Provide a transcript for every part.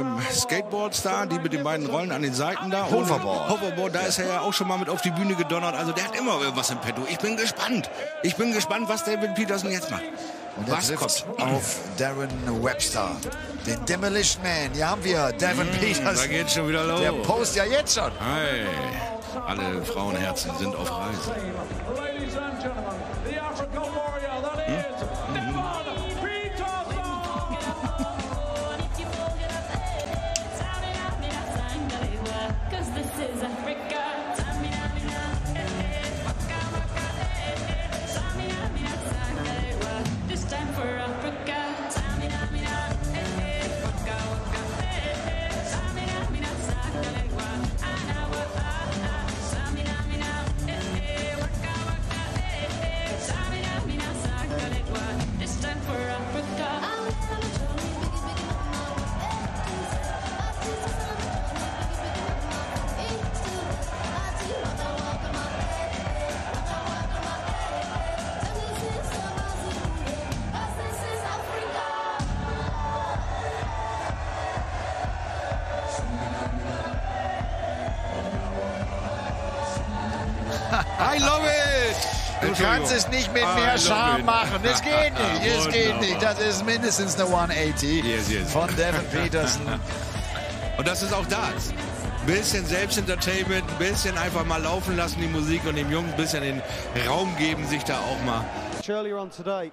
ähm, Skateboards da, die mit den beiden Rollen an den Seiten da. Hoverboard. Hoverboard, da ist er ja auch schon mal mit auf die Bühne gedonnert. Also der hat immer irgendwas im Petto. Ich bin gespannt. Ich bin gespannt, was David Peterson jetzt macht. Und er Was kommt? auf Darren Webster, den Demolition Man. Hier haben wir Devin Da Peters. geht's schon wieder los. Der Post ja jetzt schon. Hey, alle Frauenherzen sind auf Reise. Du kannst es nicht mit mehr Charme machen. Es geht nicht. Es geht nicht. Das ist mindestens eine 180 Yes, yes. von Devin Peterson. Und das ist auch das. Bisschen Selbstentertainment, ein bisschen einfach mal laufen lassen die Musik und dem Jungen ein bisschen den Raum geben, sich da auch mal. earlier on today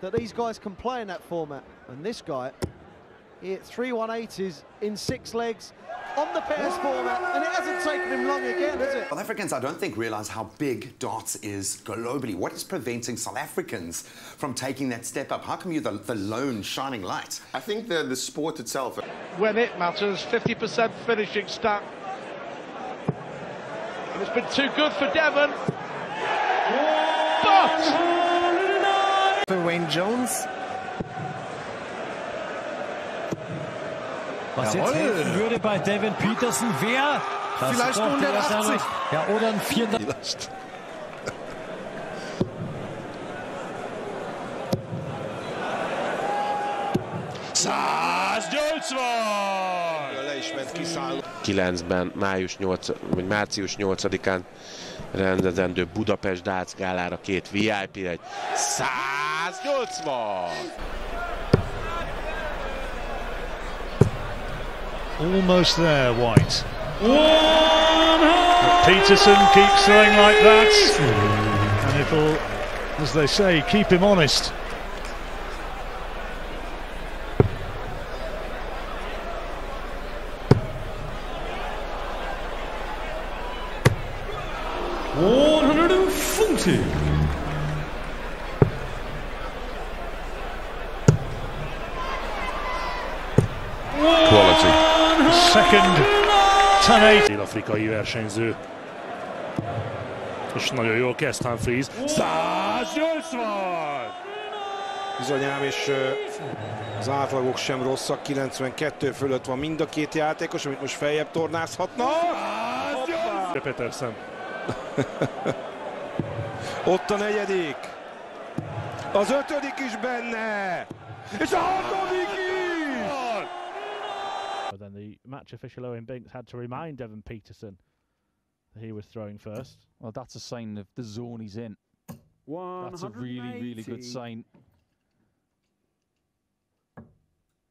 that these guys can play in that format. And this guy, he hit three 180s in six legs on the pairs format, and it hasn't taken him long again, has it? South Africans, I don't think, realize how big darts is globally. What is preventing South Africans from taking that step up? How come you're the, the lone shining light? I think the, the sport itself When it matters, 50% finishing stat. And it's been too good for Devon. But für Wayne Jones. Was jetzt helfen würde bei Devin Peterson, wer? Das Vielleicht ist doch der 180. Ersatz. Ja, oder ein 400. ben május 8, vagy március 8-án rendezendő Budapest Dác gálára két VIP egy 180! Almost there, White. Petersen keeps throwing like that, and it'll, as they say, keep him honest. Second 10 Dél-afrikai versenyző. És nagyon jól kezd Humphries. 180! Bizonyám, és az átlagok sem rosszak, 92 fölött van mind a két játékos, amit most feljebb tornázhatnak. De Petersen. Ott a negyedik. Az ötödik is benne. És a hatodik is! But then the match official Owen Binks had to remind Devon Petersen that he was throwing first. Well, that's a sign of the zone he's in. That's a really, really good sign.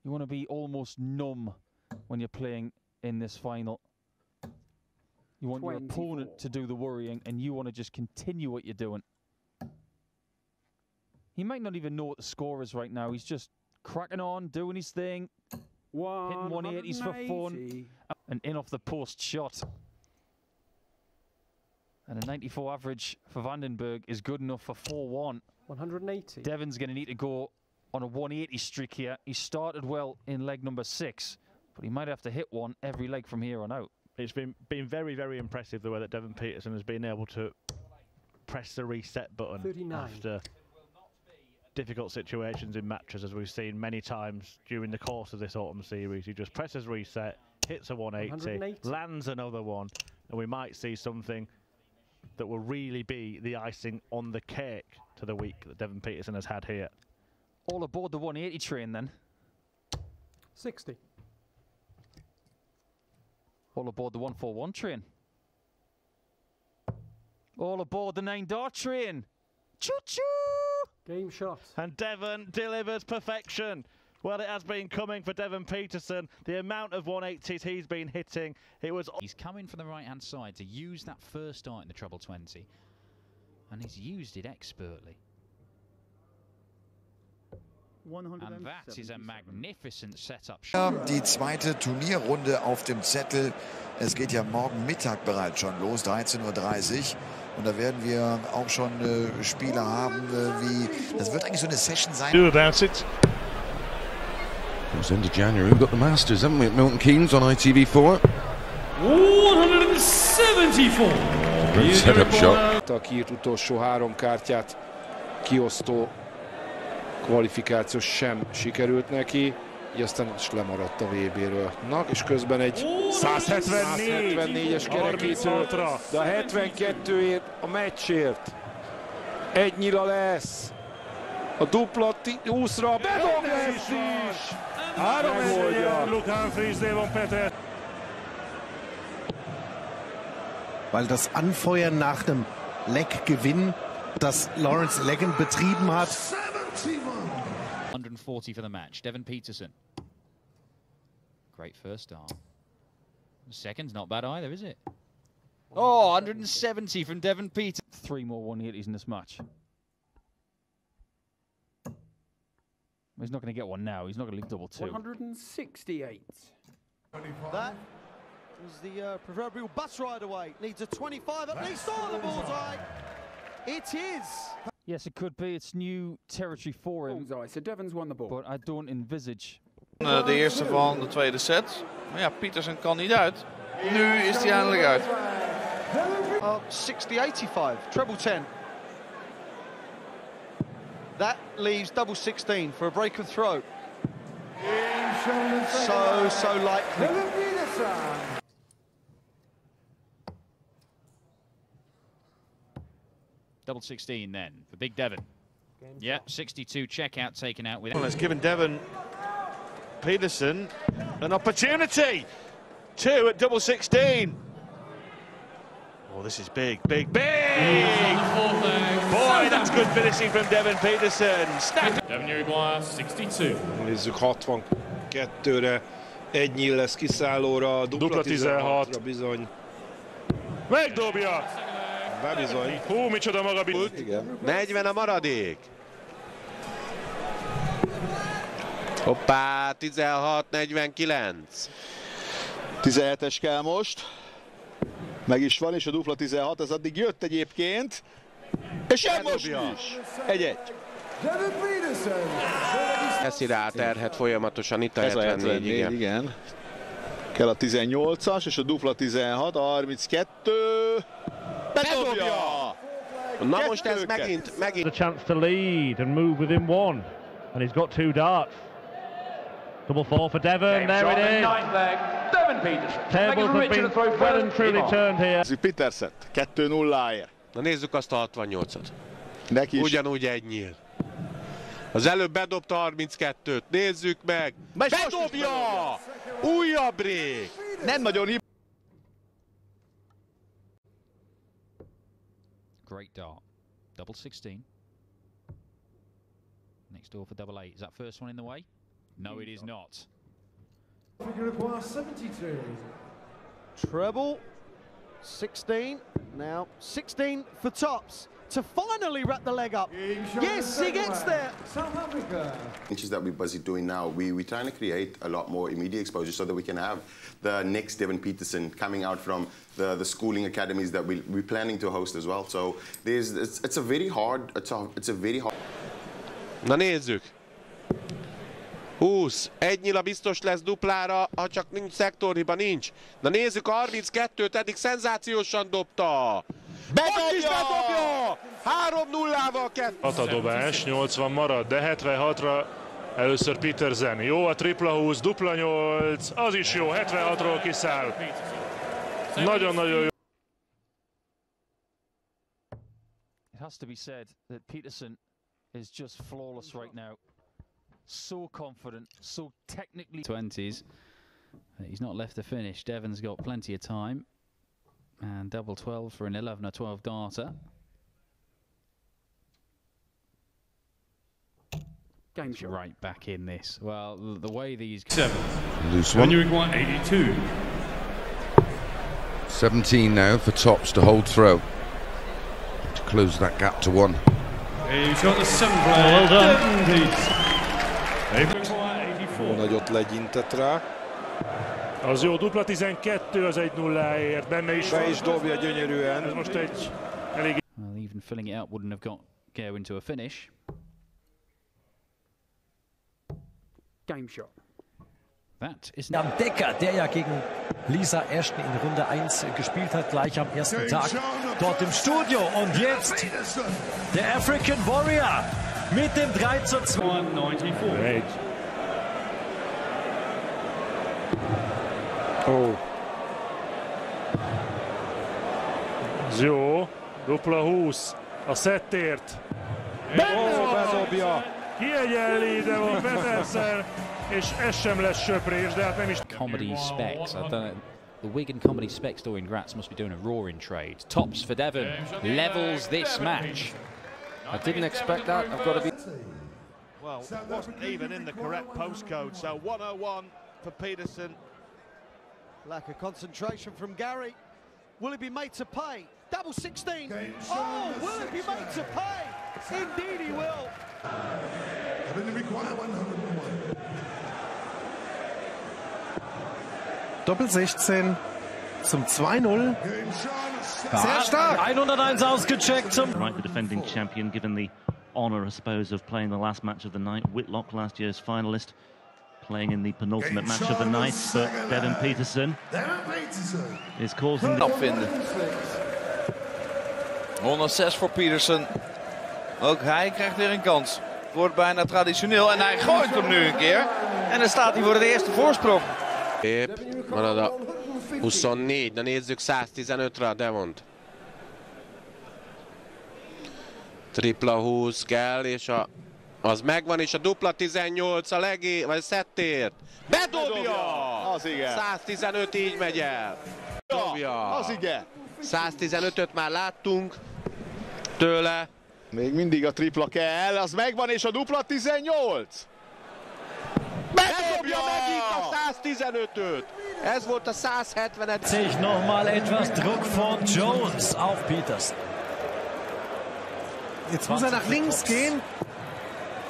You want to be almost numb when you're playing in this final. You want your opponent to do the worrying, and you want to just continue what you're doing. He might not even know what the score is right now. He's just cracking on, doing his thing, hitting 180s for fun, and in off the post shot. And a 94 average for Van den Bergh is good enough for 4 1. 180. Devon's going to need to go on a 180 streak here. He started well in leg number six, but he might have to hit one every leg from here on out. It's been been very very impressive the way that Devon Petersen has been able to press the reset button 39. after difficult situations in matches, as we've seen many times during the course of this autumn series. He just presses reset, hits a 180, 180. lands another one, and we might see something that will really be the icing on the cake to the week that Devon Petersen has had here. All aboard the 180 train then. 60. All aboard the 141 train. All aboard the nine dart train. Choo choo! Game shot. And Devon delivers perfection. Well, it has been coming for Devon Petersen. The amount of 180s he's been hitting, it was. He's coming from the right hand side to use that first dart in the treble 20, and he's used it expertly. And that is a magnificent setup shot. Die zweite Turnierrunde auf dem Zettel. Es geht ja morgen Mittag bereits schon los, 13.30 Uhr. Und da werden wir auch schon äh, Spiele haben, äh, wie. Das wird eigentlich so eine Session sein. do about it. It was end of January. We've got the Masters, haven't we, at Milton Keynes on ITV4? 174. Great setup shot. A kiírt utolsó három kártyát kiosztó kvalifikáció sem sikerült neki, így aztán is lemaradt a VB-ről. Na, és közben egy 174. 174-es kerekítő, 36-ra. de a 72-ért a meccsért. Egy nyila lesz. A dupla 20-ra bedob lesz is! Megoldja. Luke Humphries, Devon Peter. weil das Anfeuern nach einem Leckgewinn, das Lawrence Leggen betrieben hat, 140 for the match. Devon Petersen. Great first dart. Second's not bad either, is it? Oh, 170 from Devon Petersen. Three more 180s in this match. He's not going to get one now. He's not going to leave double two. 168. That was the uh, proverbial bus ride away. Needs a 25 at least on the bullseye. It is. Yes, it could be. It's new territory for him. Bullseye. So Devon's won the ball. But I don't envisage. Eh, De eerste van de tweede set. Maar ja, Petersen kan niet uit. Nu is hij eindelijk uit. Uh, 60-85, treble 10. That leaves double 16 for a break of throw. So, so likely. Double 16 then for Big Devon. Yeah, 62 checkout taken out with. Well, it's given Devon Petersen an opportunity. Two at double 16. Oh, this is big, big, big! Boy, that's good finishing from Devon Petersen. Snap. Devon Uruguay 62. Nézzük 62-re. Egy nyíl lesz kiszállóra, dupla, Dupla 16. 16-ra bizony. Megdobja! Bebizony. Hú, micsoda maga Igen. 40 a maradék. Hoppá, 16-49. 17-es kell most. Meg is van, és a dupla 16, ez addig jött egyébként. És jön most is! Egy-egy. Eszi rá terhet folyamatosan, itt a Ez a 74, 74, igen. igen. Kell a 18-as, és a dupla 16, a 32. Bedobja! Na most ez megint, megint. A chance to lead and move within one. And he's got two darts. Double four for Devon. there it is. Devon Peterson. Tables have been well and truly turned here. Peterset, 2-0-áért. Na nézzük azt a 68-at. Neki is. Ugyanúgy egy nyíl. Az előbb bedobta 32-t, nézzük meg! Bedobja! Újabb break! Nem nagyon hib... Great dart. Double 16. Next door for double eight. Is that first one in the way? No, it is not. Uruguay 72. Treble 16. Now 16 for tops to finally wrap the leg up. Yes, he gets there. South Africa. inches that we're busy doing now, we, we're trying to create a lot more immediate exposure so that we can have the next Devon Petersen coming out from the, the schooling academies that we, we're planning to host as well. So there's, it's, it's a very hard, it's a, it's a very hard. Na nézzük! 20. Egy nyila biztos lesz duplára, ha csak nincs szektorhiba, nincs. Na nézzük, a 32-t eddig szenzációsan dobta. Ott is bedobja! 3-0-ával kettő. 6 a dobás, 80 marad, de 76-ra először Petersen. Jó a tripla 20, dupla 8, az is jó, 76-ról kiszáll. Nagyon-nagyon jó. It has to be said that Peterson is just flawless right now. So confident, so technically. 20s. But He's not left the finish. Devon's got plenty of time. And double 12 for an 11 or 12 darter. Game shot. Right back in this. Well, the, the way these. Seven. Loose one. Junior 82. 17 now for Tops to hold throw. To close that gap to one. He's got the seven player. Well done. Devon Petersen. They require 84. Nagyot legyintett rá. Az jó dupla 12 az egy nulláért, benne is Be van. is dobja gyönyörűen. Ez most egy elég Well, even filling it up wouldn't have got go into a finish. Game shot. That is Jan Decker, der ja gegen Lisa Ashton in Runde 1 gespielt hat, gleich am ersten Tag dort im Studio. Und jetzt der African Warrior mit dem 3 zu 2. 194. Ó, Ez jó, dupla 20. A szettért. Ó, bedobja. Kiegyenli ide van Petersen, és ez sem lesz söprés, de hát nem is... Comedy specs. I don't. The Wigan comedy spec store in Graz must be doing a roaring trade. Tops for Devon. Levels this match. I didn't expect that. I've got to be. Well, wasn't even in the correct postcode, so 101 for Petersen. Lack of concentration from Gary. Will he be made to pay? Double 16. Oh, will he be made to pay? Indeed he will. Doppel 16 zum 2-0. Sehr ah, stark. 101 ausgecheckt zum Right, the defending champion, given the honour, I suppose, of playing the last match of the night. Whitlock, last year's finalist, playing in the penultimate match of the night. But Devin Peterson is causing the... vinden. 106 voor Peterson. Ook hij krijgt weer een kans. Wordt bijna traditioneel en hij gooit hem nu een keer. En dan staat hij voor de eerste voorsprong. Épp, marad a 24, na nézzük 115-re a Devont. Tripla 20 kell, és a, az megvan, és a dupla 18 a legé, vagy szettért. Bedobja! Az igen. 115 így megy el. Dobja! Az igen. 115-öt már láttunk tőle. Még mindig a tripla kell, az megvan, és a dupla 18. Bedobja megint a 115-öt! Ez volt a 170 Sich nochmal etwas Druck von Jones auf Peterson. Jetzt muss er nach links gehen,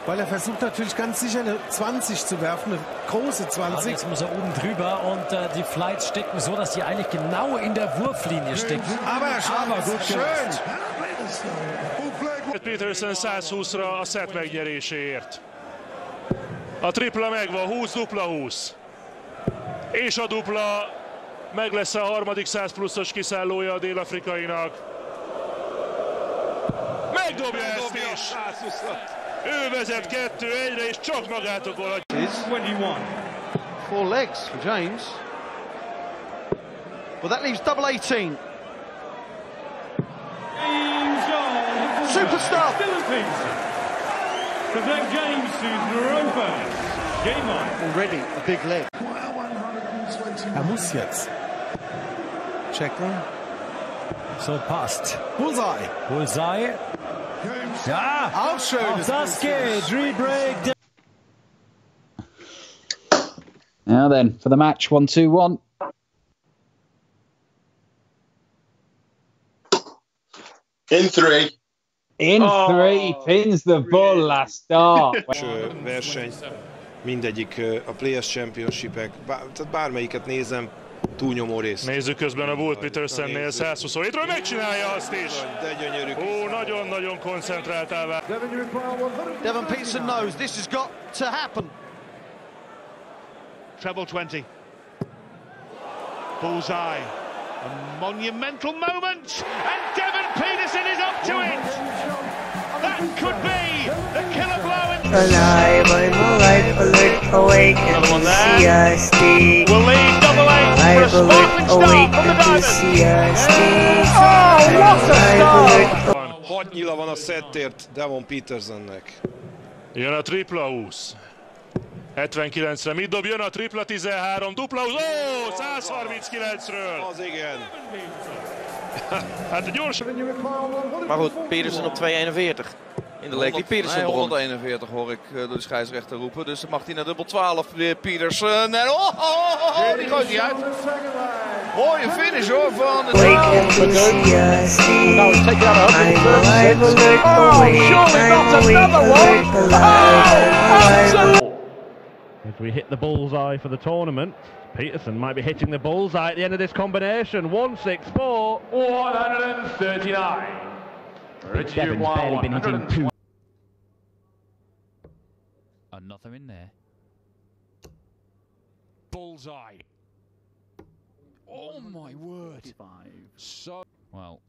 weil er versucht natürlich ganz sicher eine 20 zu werfen, eine große Also 20. jetzt muss er oben drüber und äh, die Flights stecken so, dass sie eigentlich genau in der Wurflinie stecken. Aber er schafft Aber es. gut Schön. gemacht. Peterson 120-ra a szett megnyeréséért. A tripla megvan, 20 dupla 20. És a dupla meg lesz a harmadik 100 pluszos kiszállója a dél-afrikainak. Megdobja ezt is! Ő vezet kettő egyre, és csak magátokon hagyja. 21. Four legs for James. Well, that leaves double 18. Superstar! To Glenn James to Europa. Game on. Already a big leg. Er muss jetzt checken. So passt. Bullseye. Bullseye. Ja, Auch schön. auch das geht. Rebreak. Now then, for the match, one, two, one. In three. In oh, three, pins the ball last start. Első verseny, mindegyik ö, a Players Championship-ek, bár, tehát bármelyiket nézem, túlnyomó rész. Nézzük közben a Bull Petersonnél 127-ről megcsinálja azt is. De gyönyörű. Ó, nagyon-nagyon koncentráltál vele. Devon Petersen knows this has got to happen. Treble 20. Bullseye. A monumental moment. And Devon Petersen is up to it. That could be the killer blow in Alive, I'm alive, alert, awake, and enthusiastic. Will lead sparkling alert, awake. Oh, what a nyila van a szettért Devon Petersonnek. Jön a tripla 20. 79-re. Mit dob jön a tripla 13, dupla, ó, 139-ről. Az igen. Hát gyors. Maar goed, Petersen op 2,41 in de leek. Die Petersen nee, begon. 141 hoor ik eh, door de scheidsrechter roepen. Dus dan mag hij naar dubbel 12. weer Petersen. En oh, oh, oh, oh, die gooit hij uit. Mooie finish hoor van de. Nou, take alive, alert, awake. I'm awake, alert, alive. If we hit the bullseye for the tournament, Peterson might be hitting the bullseye at the end of this combination. 164. 139. Richie Devon's barely been hitting 100. two. Another in there. Bullseye. Oh my word. So well,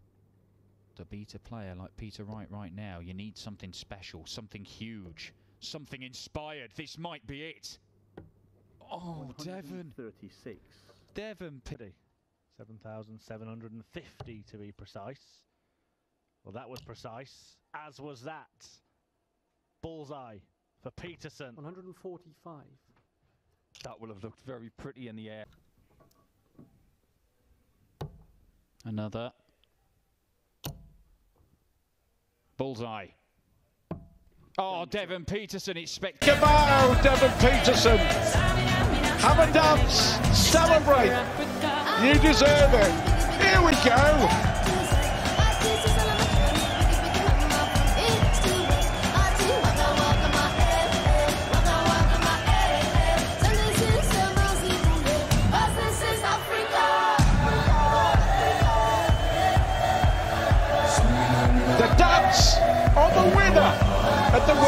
to beat a player like Peter Wright right now, you need something special, something huge, something inspired. This might be it. Oh, Devon. 36. Devon. Pity. 7,750 to be precise. Well, that was precise, as was that. Bullseye for Petersen. 145. That will have looked very pretty in the air. Another. Bullseye. Oh, Devon Petersen, it's spectacular. Cabao, Devon Petersen. Have a dance. Celebrate. You deserve it. Here we go. った。